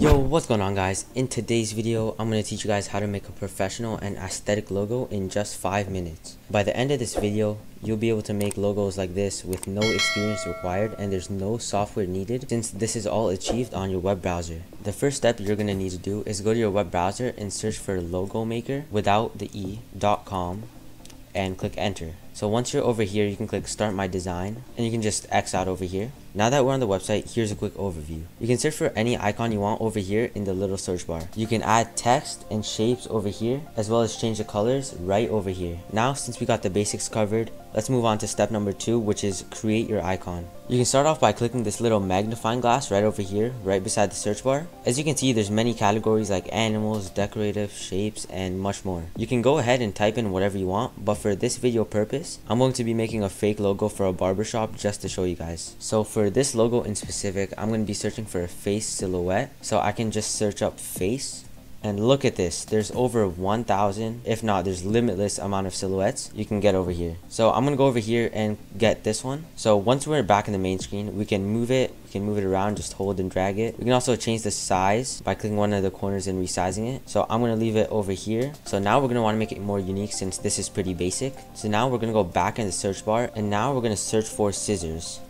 Yo, what's going on guys? In today's video, I'm going to teach you guys how to make a professional and aesthetic logo in just 5 minutes. By the end of this video, you'll be able to make logos like this with no experience required and there's no software needed since this is all achieved on your web browser. The first step you're going to need to do is go to your web browser and search for Logomakr without the e.com and click enter. So once you're over here, you can click start my design and you can just X out over here. Now that we're on the website, here's a quick overview. You can search for any icon you want over here in the little search bar. You can add text and shapes over here as well as change the colors right over here. Now since we got the basics covered, Let's move on to step number two, which is create your icon. You can start off by clicking this little magnifying glass right over here, right beside the search bar. As you can see, there's many categories like animals, decorative, shapes, and much more. You can go ahead and type in whatever you want, but for this video purpose, I'm going to be making a fake logo for a barbershop just to show you guys. So for this logo in specific, I'm going to be searching for a face silhouette. So I can just search up face and look at this. There's over 1,000, if not, there's limitless amount of silhouettes you can get over here. So I'm to go over here and get this one. So once we're back in the main screen, we can move it. We can move it around, just hold and drag it. We can also change the size by clicking one of the corners and resizing it. So I'm to leave it over here. So now we're want to make it more unique since this is pretty basic. So now we're to go back in the search bar and now we're to search for scissors.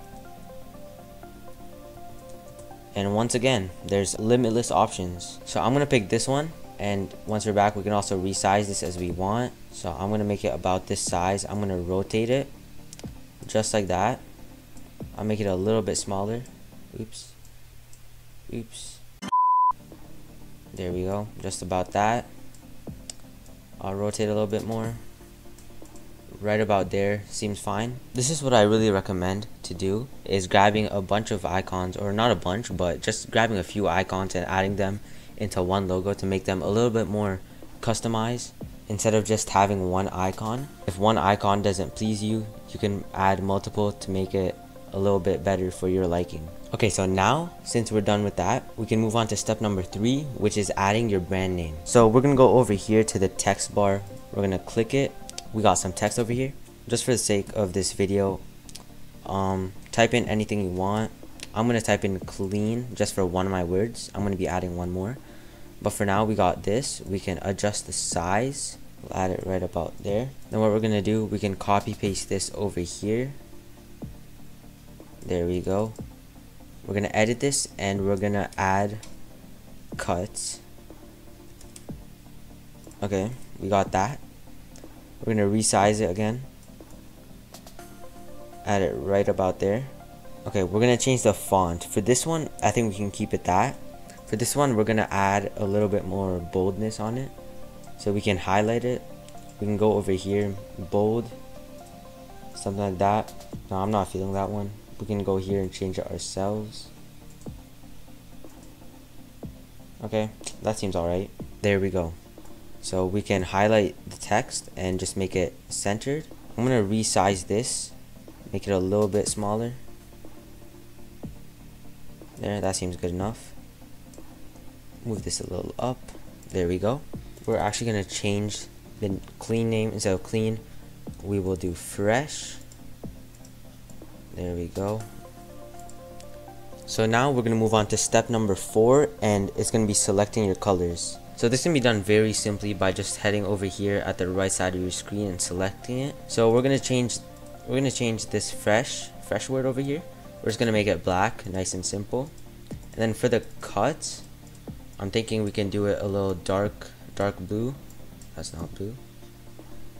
And once again, there's limitless options. So I'm to pick this one. And once we're back, we can also resize this as we want. So I'm to make it about this size. I'm to rotate it just like that. I'll make it a little bit smaller. Oops. Oops. There we go. Just about that. I'll rotate a little bit more right about there seems fine. This is what I really recommend to do is grabbing a bunch of icons or not a bunch but just grabbing a few icons and adding them into one logo to make them a little bit more customized instead of just having one icon. If one icon doesn't please you, you can add multiple to make it a little bit better for your liking. Okay, so now, since we're done with that, we can move on to step number three, which is adding your brand name. So we're gonna go over here to the text bar. We're gonna click it we got some text over here just for the sake of this video um type in anything you want. I'm gonna type in clean just for one of my words. I'm gonna be adding one more. But for now we got this. We can adjust the size. We'll add it right about there. Then what we're gonna do we can copy paste this over here. There we go. We're gonna edit this and we're gonna add cuts. Okay we got that. We're gonna resize it again add it right about there. Okay we're gonna change the font. For this one I think we can keep it that. For this one we're gonna add a little bit more boldness on it. So we can highlight it. We can go over here bold something like that. No I'm not feeling that one. We can go here and change it ourselves. Okay that seems alright there we go. So we can highlight the text and just make it centered. I'm to resize this, make it a little bit smaller. There, that seems good enough. Move this a little up. There we go. We're actually going to change the clean name. Instead of clean, we will do fresh. There we go. So now we're going to move on to step number four and it's going to be selecting your colors. So this can be done very simply by just heading over here at the right side of your screen and selecting it. So we're gonna change we're gonna change this fresh fresh word over here. We're just gonna make it black, nice and simple. And then for the cuts, I'm thinking we can do it a little dark dark blue. That's not blue.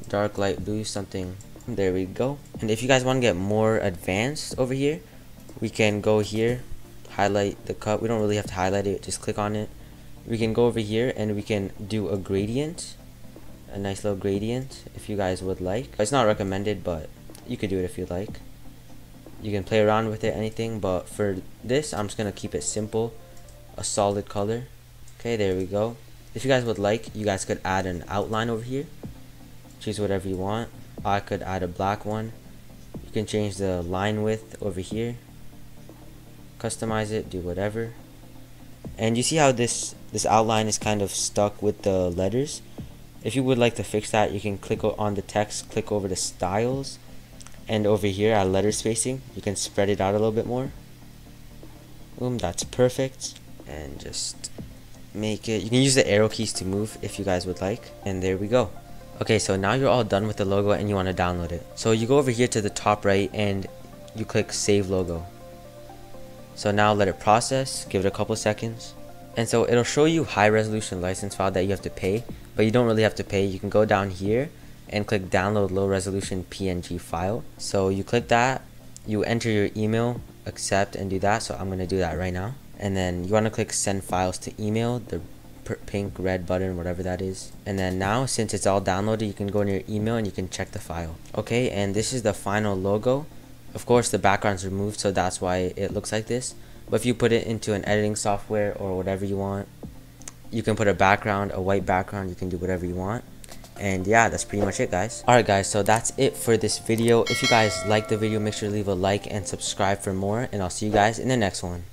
Dark light blue, something there we go. And if you guys want to get more advanced over here, we can go here, highlight the cut. We don't really have to highlight it, just click on it we can go over here and we can do a gradient a nice little gradient if you guys would like it's not recommended but you could do it if you like. You can play around with it anything but for this I'm just gonna keep it simple a solid color. Okay there we go. If you guys would like you guys could add an outline over here. Choose whatever you want. I could add a black one. You can change the line width over here. Customize it do whatever. And you see how this this outline is kind of stuck with the letters? If you would like to fix that you can click on the text click over to styles and over here at letter spacing you can spread it out a little bit more. Boom that's perfect. And just make it you can use the arrow keys to move if you guys would like. And there we go. Okay so now you're all done with the logo and you want to download it. So you go over here to the top right and you click save logo. So now let it process give it a couple seconds. And so it'll show you high resolution license file that you have to pay but you don't really have to pay. You can go down here and click download low resolution png file. So you click that you enter your email accept and do that. So i'm going to do that right now. And then you want to click send files to email the pink red button whatever that is. And then now since it's all downloaded you can go in your email and you can check the file okay? And this is the final logo. Of course the background's removed so that's why it looks like this. But if you put it into an editing software or whatever you want you can put a background a white background you can do whatever you want and yeah that's pretty much it guys. Alright guys so that's it for this video. If you guys like the video make sure to leave a like and subscribe for more. And i'll see you guys in the next one